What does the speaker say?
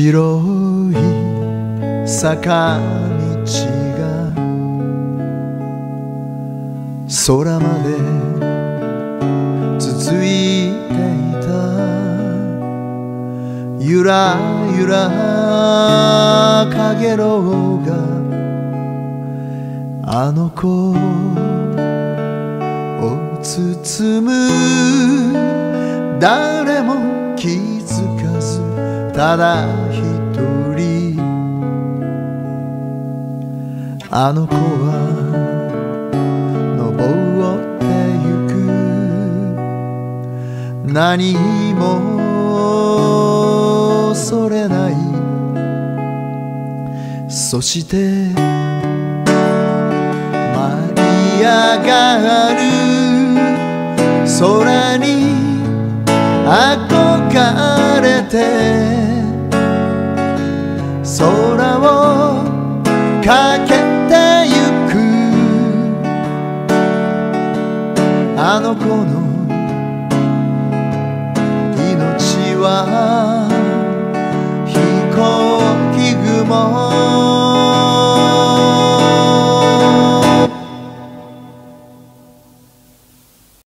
白い坂道が空まで続いていた。ゆらゆらかげろうがあの子を包む。誰も気づかずただ一人。あの子は登ってゆく。何もそれない。そして舞い上がる。空に憧れて。かけてゆく。あの子の